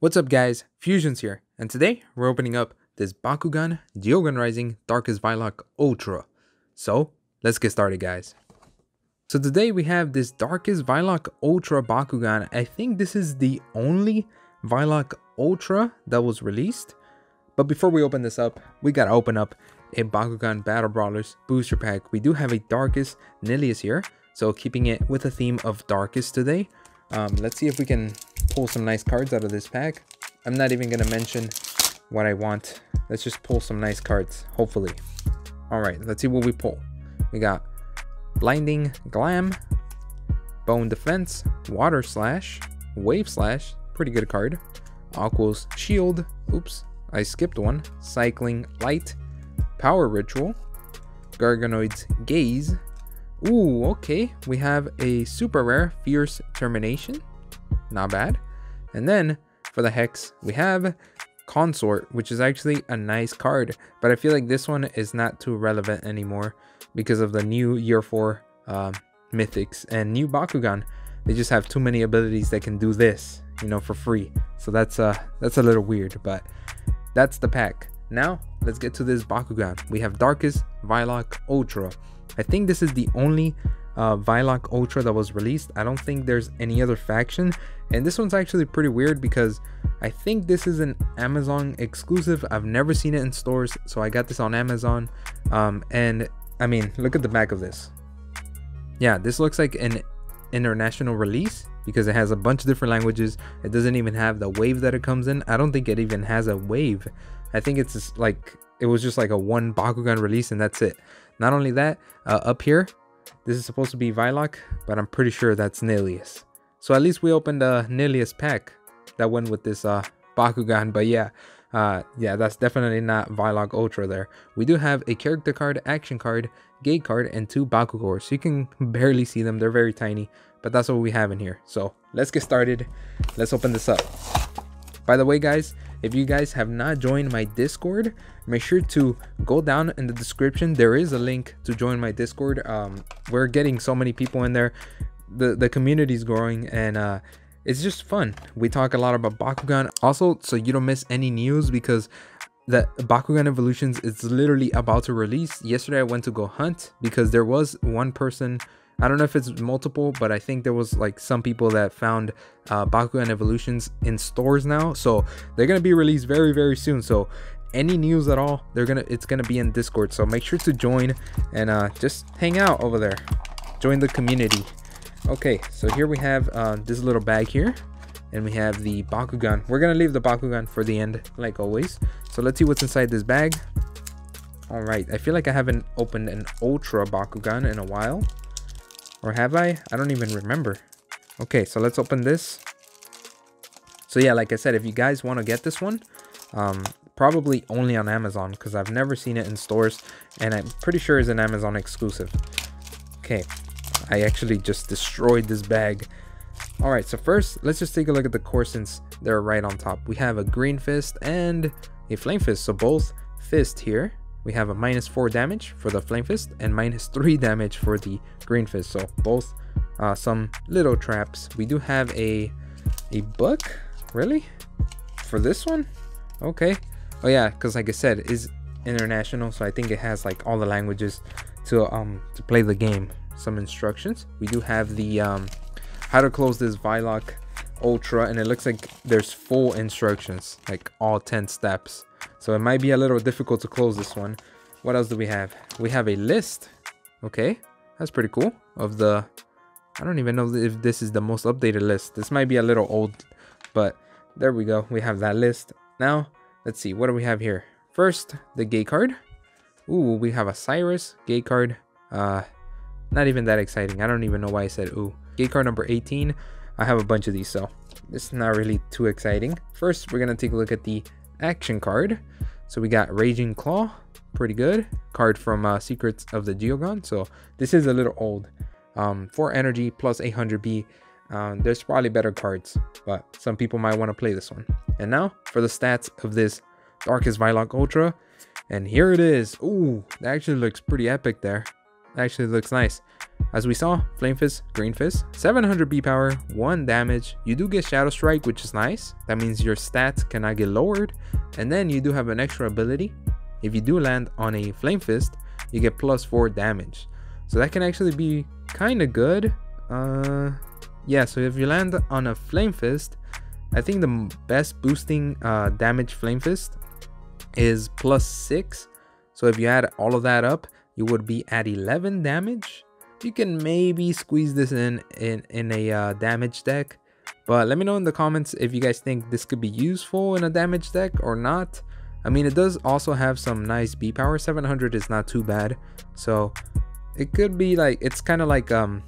What's up guys, FuZzionZ here, and today we're opening up this Bakugan Geogan Rising Darkus Viloch Ultra. So, let's get started guys. So today we have this Darkus Viloch Ultra Bakugan. I think this is the only Viloch Ultra that was released. But before we open this up, we gotta open up a Bakugan Battle Brawlers booster pack. We do have a Darkus Nillious here, so keeping it with the theme of Darkus today. Um, let's see if we can pull some nice cards out of this pack. I'm not even going to mention what I want. Let's just pull some nice cards, hopefully. All right, let's see what we pull. We got Blinding Glam, Bone Defense, Water Slash, Wave Slash, pretty good card. Aquos Shield, oops, I skipped one. Cycling Light, Power Ritual, Gargonoid's Gaze. Ooh, okay, we have a super rare Fierce Termination, not bad. And then for the Hex, we have Consort, which is actually a nice card, but I feel like this one is not too relevant anymore because of the new Year 4 uh, Mythics and new Bakugan. They just have too many abilities that can do this, you know, for free. So that's uh that's a little weird, but that's the pack. Now, let's get to this Bakugan. We have Darkus Viloch Ultra. I think this is the only uh, Ultra that was released. I don't think there's any other faction. And this one's actually pretty weird because I think this is an Amazon exclusive. I've never seen it in stores, so I got this on Amazon. Um, and I mean, look at the back of this. Yeah, this looks like an international release because it has a bunch of different languages. It doesn't even have the wave that it comes in. I don't think it even has a wave. I think it's just like it was just like a one Bakugan release and that's it. Not only that, uh, up here this is supposed to be Viloch, but I'm pretty sure that's Nillious. So at least we opened a Nillious pack that went with this uh, Bakugan. But yeah, uh, yeah, that's definitely not Viloch Ultra there. We do have a character card, action card, gate card, and two Baku cores. So you can barely see them. They're very tiny, but that's what we have in here. So let's get started. Let's open this up. By the way, guys, if you guys have not joined my Discord, make sure to go down in the description. There is a link to join my Discord. Um, we're getting so many people in there. The the community is growing and uh, it's just fun. We talk a lot about Bakugan. Also, so you don't miss any news because the Bakugan Evolutions is literally about to release. Yesterday I went to go hunt because there was one person I don't know if it's multiple, but I think there was like some people that found uh, Bakugan Evolutions in stores now. So they're gonna be released very very soon. So any news at all, they're gonna it's gonna be in Discord. So make sure to join and uh, just hang out over there. Join the community. Okay, so here we have uh, this little bag here. And we have the Bakugan. We're gonna leave the Bakugan for the end, like always. So let's see what's inside this bag. All right, I feel like I haven't opened an Ultra Bakugan in a while. Or have I? I don't even remember. Okay, so let's open this. So yeah, like I said, if you guys want to get this one, um, probably only on Amazon because I've never seen it in stores and I'm pretty sure it's an Amazon exclusive. Okay, I actually just destroyed this bag. All right, so first, let's just take a look at the core since they're right on top. We have a green fist and a flame fist, so both fist here we have a minus 4 damage for the Flame Fist and minus 3 damage for the Green Fist. So both uh, some little traps. We do have a a book, really? For this one? Okay. Oh yeah, because like I said, is international, so I think it has like all the languages to um to play the game. Some instructions. We do have the um how to close this Viloch Ultra, and it looks like there's full instructions, like all 10 steps. So it might be a little difficult to close this one. What else do we have? We have a list. Okay, that's pretty cool. Of the, I don't even know if this is the most updated list. This might be a little old, but there we go. We have that list. Now, let's see. What do we have here? First, the gate card. Ooh, we have a Cyrus gate card. Uh, not even that exciting. I don't even know why I said ooh. Gate card number 18. I have a bunch of these, so is not really too exciting. First, we're going to take a look at the action card. So we got Raging Claw, pretty good. Card from uh, Secrets of the Geogan. So this is a little old. Um, 4 energy plus 800B. Um, there's probably better cards, but some people might want to play this one. And now for the stats of this Darkus Viloch Ultra. And here it is. Ooh, that actually looks pretty epic there. Actually looks nice. As we saw, Flame Fist, Green Fist, 700 B power, 1 damage. You do get Shadow Strike, which is nice. That means your stats cannot get lowered. And then you do have an extra ability. If you do land on a Flame Fist, you get plus 4 damage. So that can actually be kind of good. Uh, yeah, so if you land on a Flame Fist, I think the best boosting uh, damage Flame Fist is plus 6. So if you add all of that up, you would be at 11 damage you can maybe squeeze this in in, in a uh, damage deck. But let me know in the comments if you guys think this could be useful in a damage deck or not. I mean, it does also have some nice B power. 700 is not too bad. So it could be like, it's kind of like, um,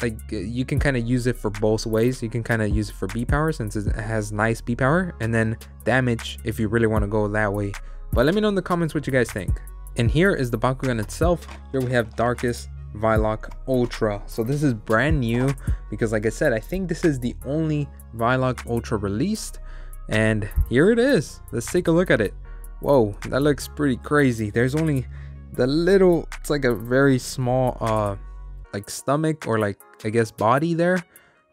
like you can kind of use it for both ways. You can kind of use it for B power since it has nice B power and then damage if you really want to go that way. But let me know in the comments what you guys think. And here is the Bakugan itself. Here we have Darkus Viloch Ultra. So this is brand new because like I said, I think this is the only Viloch Ultra released. And here it is. Let's take a look at it. Whoa, that looks pretty crazy. There's only the little, it's like a very small uh like stomach or like I guess body there.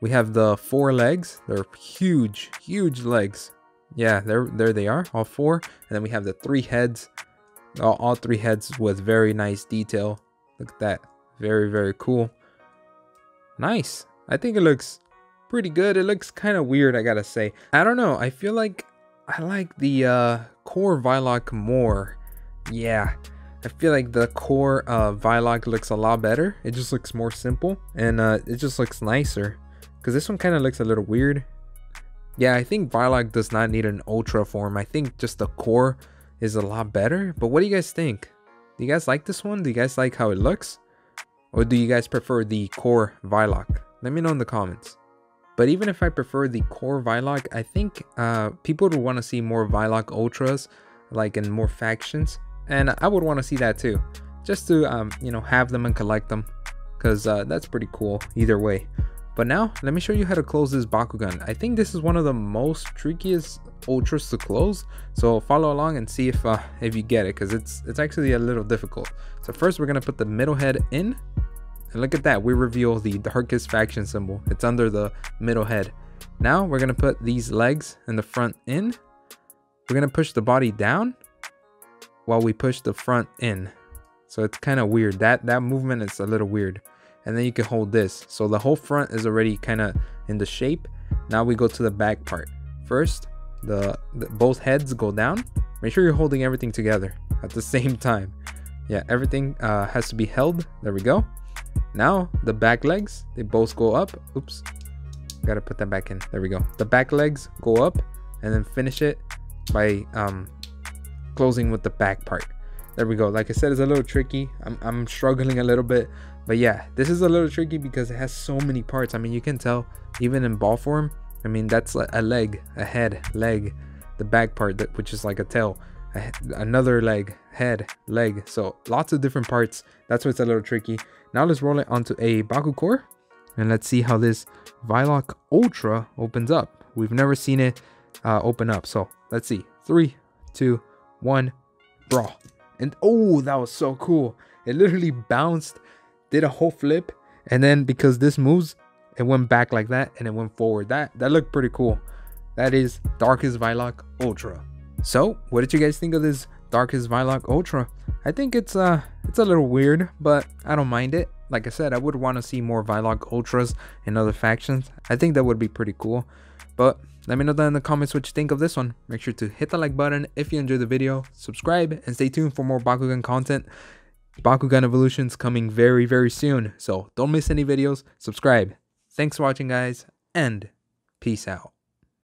We have the four legs. They're huge, huge legs. Yeah, there there they are, all four. And then we have the three heads. All, all three heads with very nice detail. Look at that. Very, very cool. Nice. I think it looks pretty good. It looks kind of weird, I gotta say. I don't know. I feel like I like the uh, core Viloch more. Yeah. I feel like the core uh, looks a lot better. It just looks more simple and uh, it just looks nicer. Because this one kind of looks a little weird. Yeah, I think Viloch does not need an Ultra form. I think just the core is a lot better. But what do you guys think? Do you guys like this one? Do you guys like how it looks? Or do you guys prefer the core Viloch? Let me know in the comments. But even if I prefer the core Viloch, I think uh, people would want to see more Viloch Ultras, like in more factions. And I would want to see that too. Just to, um, you know, have them and collect them. Because uh, that's pretty cool either way. But now, let me show you how to close this Bakugan. I think this is one of the most trickiest ultras to close. So follow along and see if uh, if you get it, because it's it's actually a little difficult. So first, we're gonna put the middle head in, and look at that, we reveal the Darkus faction symbol. It's under the middle head. Now we're gonna put these legs in the front in. We're gonna push the body down while we push the front in. So it's kind of weird. That that movement is a little weird. And then you can hold this. So the whole front is already kind of in the shape. Now we go to the back part. First, the, the both heads go down. Make sure you're holding everything together at the same time. Yeah, everything uh, has to be held. There we go. Now the back legs, they both go up. Oops, gotta put that back in. There we go. The back legs go up and then finish it by um, closing with the back part. There we go. Like I said, it's a little tricky. I'm, I'm struggling a little bit. But yeah, this is a little tricky because it has so many parts. I mean, you can tell even in ball form. I mean, that's a leg, a head, leg, the back part, that, which is like a tail, a, another leg, head, leg. So lots of different parts. That's why it's a little tricky. Now let's roll it onto a Baku core and let's see how this Viloch Ultra opens up. We've never seen it uh, open up. So let's see. Three, two, one, brawl. And oh, that was so cool. It literally bounced, did a whole flip. And then because this moves, it went back like that and it went forward. That that looked pretty cool. That is Darkus Viloch Ultra. So what did you guys think of this Darkus Viloch Ultra? I think it's uh it's a little weird, but I don't mind it. Like I said, I would want to see more Viloch Ultras in other factions. I think that would be pretty cool. But let me know down in the comments what you think of this one. Make sure to hit the like button if you enjoyed the video, subscribe, and stay tuned for more Bakugan content. Bakugan Evolutions coming very, very soon. So don't miss any videos, subscribe. Thanks for watching guys, and peace out.